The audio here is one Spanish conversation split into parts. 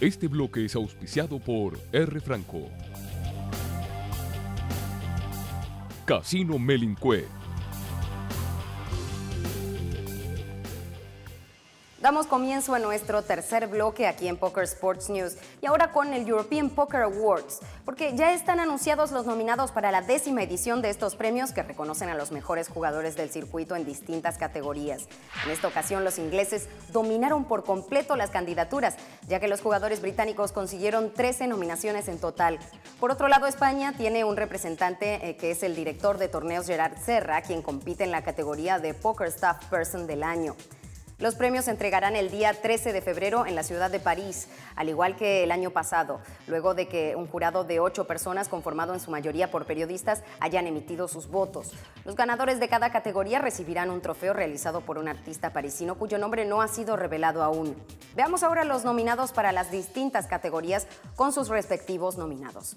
Este bloque es auspiciado por R. Franco. Casino Melincue Damos comienzo a nuestro tercer bloque aquí en Poker Sports News y ahora con el European Poker Awards, porque ya están anunciados los nominados para la décima edición de estos premios que reconocen a los mejores jugadores del circuito en distintas categorías. En esta ocasión los ingleses dominaron por completo las candidaturas, ya que los jugadores británicos consiguieron 13 nominaciones en total. Por otro lado, España tiene un representante eh, que es el director de torneos Gerard Serra, quien compite en la categoría de Poker Staff Person del año. Los premios se entregarán el día 13 de febrero en la ciudad de París, al igual que el año pasado, luego de que un jurado de ocho personas, conformado en su mayoría por periodistas, hayan emitido sus votos. Los ganadores de cada categoría recibirán un trofeo realizado por un artista parisino cuyo nombre no ha sido revelado aún. Veamos ahora los nominados para las distintas categorías con sus respectivos nominados.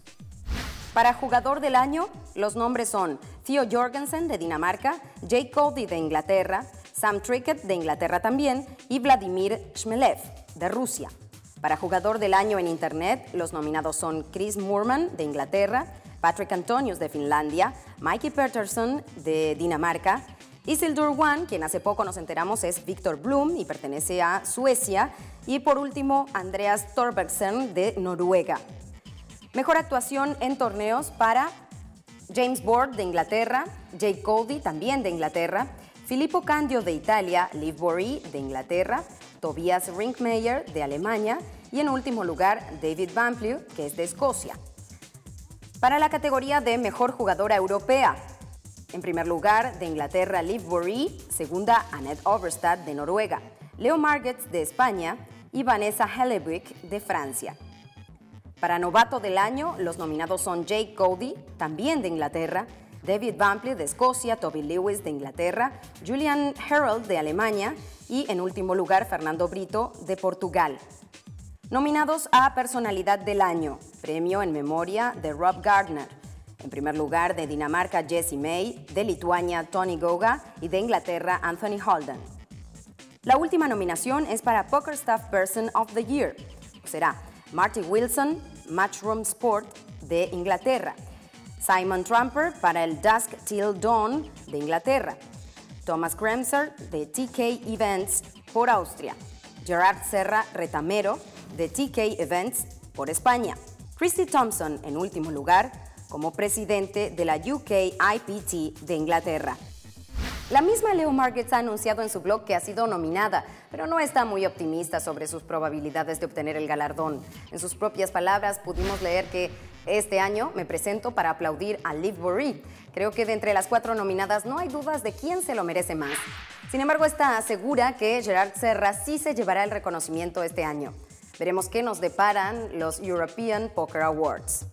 Para jugador del año, los nombres son Theo Jorgensen de Dinamarca, Jake Cody de Inglaterra, Sam Trickett de Inglaterra también y Vladimir Shmelev de Rusia. Para jugador del año en Internet, los nominados son Chris Moorman de Inglaterra, Patrick Antonius de Finlandia, Mikey Peterson de Dinamarca, Isildur One, quien hace poco nos enteramos es Victor Blum y pertenece a Suecia, y por último Andreas Thorbergsen de Noruega. Mejor actuación en torneos para James Board de Inglaterra, Jake Cody también de Inglaterra, Filippo Candio de Italia, Liv Bory de Inglaterra, Tobias Rinkmeyer de Alemania y en último lugar David Van que es de Escocia. Para la categoría de Mejor Jugadora Europea, en primer lugar de Inglaterra Liv Bory, segunda Annette Overstad de Noruega, Leo Margets de España y Vanessa Hellebuck de Francia. Para Novato del Año, los nominados son Jake Cody, también de Inglaterra, David Bampley de Escocia, Toby Lewis de Inglaterra, Julian Harold de Alemania y en último lugar Fernando Brito de Portugal. Nominados a Personalidad del Año, premio en memoria de Rob Gardner. En primer lugar de Dinamarca Jesse May, de Lituania Tony Goga y de Inglaterra Anthony Holden. La última nominación es para Poker Staff Person of the Year. Será Marty Wilson, Matchroom Sport de Inglaterra Simon Trumper para el Dusk Till Dawn de Inglaterra, Thomas Kremser de TK Events por Austria, Gerard Serra Retamero de TK Events por España, Christy Thompson en último lugar como presidente de la UK IPT de Inglaterra. La misma Leo Margaret ha anunciado en su blog que ha sido nominada, pero no está muy optimista sobre sus probabilidades de obtener el galardón. En sus propias palabras pudimos leer que este año me presento para aplaudir a Liv Bory. Creo que de entre las cuatro nominadas no hay dudas de quién se lo merece más. Sin embargo, está segura que Gerard Serra sí se llevará el reconocimiento este año. Veremos qué nos deparan los European Poker Awards.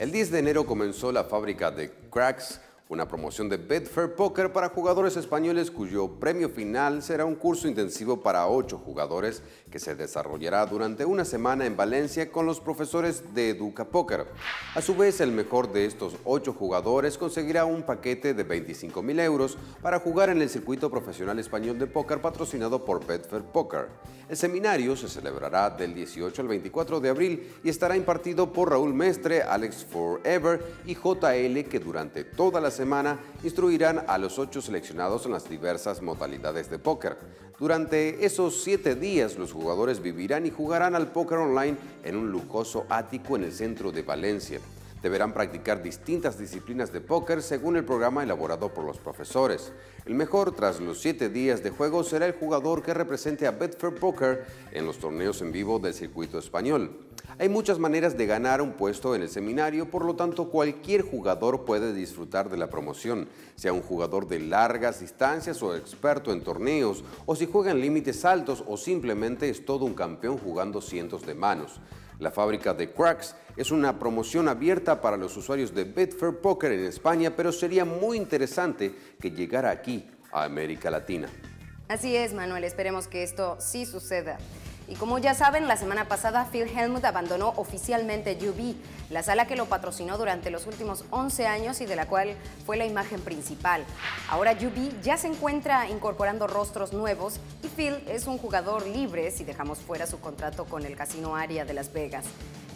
El 10 de enero comenzó la fábrica de Cracks una promoción de Betfair Poker para jugadores españoles cuyo premio final será un curso intensivo para ocho jugadores que se desarrollará durante una semana en Valencia con los profesores de Educa Poker. A su vez, el mejor de estos ocho jugadores conseguirá un paquete de 25 mil euros para jugar en el circuito profesional español de póker patrocinado por Betfair Poker. El seminario se celebrará del 18 al 24 de abril y estará impartido por Raúl Mestre, Alex Forever y JL que durante toda la instruirán a los ocho seleccionados en las diversas modalidades de póker. Durante esos siete días los jugadores vivirán y jugarán al póker online en un lujoso ático en el centro de Valencia. Deberán practicar distintas disciplinas de póker según el programa elaborado por los profesores. El mejor tras los siete días de juego será el jugador que represente a Betfair Poker en los torneos en vivo del circuito español. Hay muchas maneras de ganar un puesto en el seminario, por lo tanto cualquier jugador puede disfrutar de la promoción, sea un jugador de largas distancias o experto en torneos, o si juega en límites altos o simplemente es todo un campeón jugando cientos de manos. La fábrica de Cracks es una promoción abierta para los usuarios de Betfair Poker en España, pero sería muy interesante que llegara aquí, a América Latina. Así es, Manuel, esperemos que esto sí suceda. Y como ya saben, la semana pasada Phil Helmut abandonó oficialmente UB, la sala que lo patrocinó durante los últimos 11 años y de la cual fue la imagen principal. Ahora UB ya se encuentra incorporando rostros nuevos y Phil es un jugador libre si dejamos fuera su contrato con el Casino Aria de Las Vegas.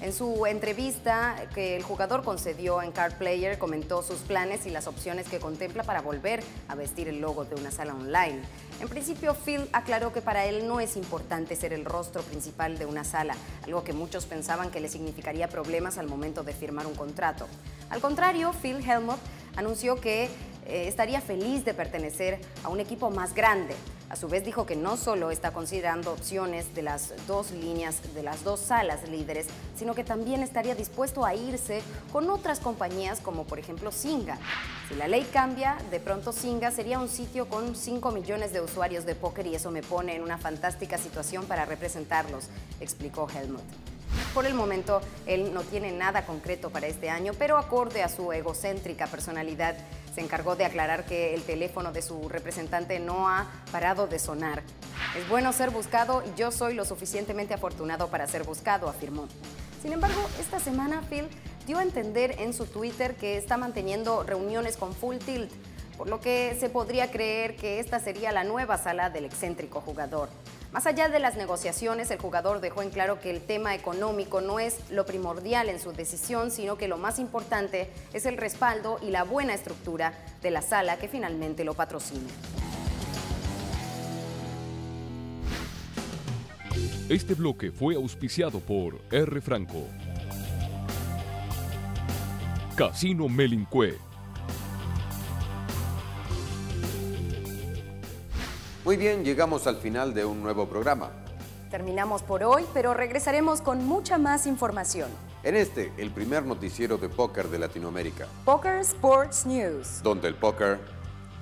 En su entrevista que el jugador concedió en Card Player comentó sus planes y las opciones que contempla para volver a vestir el logo de una sala online. En principio, Phil aclaró que para él no es importante ser el rostro principal de una sala, algo que muchos pensaban que le significaría problemas al momento de firmar un contrato. Al contrario, Phil Helmut anunció que eh, estaría feliz de pertenecer a un equipo más grande, a su vez dijo que no solo está considerando opciones de las dos líneas, de las dos salas líderes, sino que también estaría dispuesto a irse con otras compañías como por ejemplo Singa. Si la ley cambia, de pronto Singa sería un sitio con 5 millones de usuarios de póker y eso me pone en una fantástica situación para representarlos, explicó Helmut. Por el momento, él no tiene nada concreto para este año, pero acorde a su egocéntrica personalidad, se encargó de aclarar que el teléfono de su representante no ha parado de sonar. Es bueno ser buscado y yo soy lo suficientemente afortunado para ser buscado, afirmó. Sin embargo, esta semana Phil dio a entender en su Twitter que está manteniendo reuniones con Full Tilt, por lo que se podría creer que esta sería la nueva sala del excéntrico jugador. Más allá de las negociaciones, el jugador dejó en claro que el tema económico no es lo primordial en su decisión, sino que lo más importante es el respaldo y la buena estructura de la sala que finalmente lo patrocina. Este bloque fue auspiciado por R. Franco. Casino Melincue Muy bien, llegamos al final de un nuevo programa. Terminamos por hoy, pero regresaremos con mucha más información. En este, el primer noticiero de póker de Latinoamérica. Poker Sports News. Donde el póker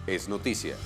es noticia.